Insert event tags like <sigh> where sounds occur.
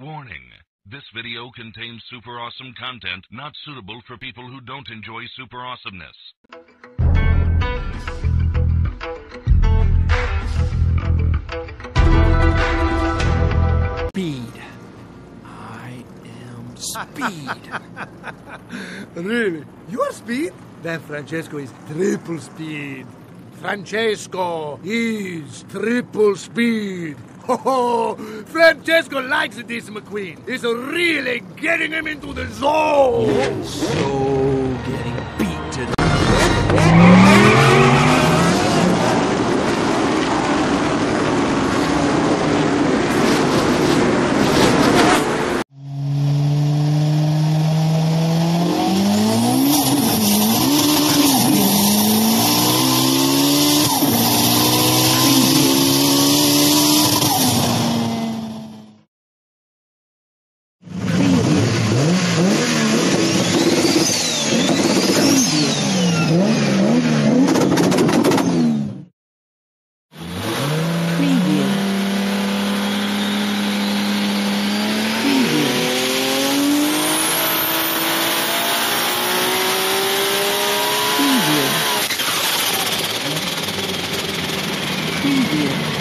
Warning. This video contains super awesome content not suitable for people who don't enjoy super awesomeness. Speed. I am speed. <laughs> Really? You are speed? Then Francesco is triple speed. Francesco is triple speed. Ho! Francesco likes this McQueen. He's really getting him into the zone. so preview.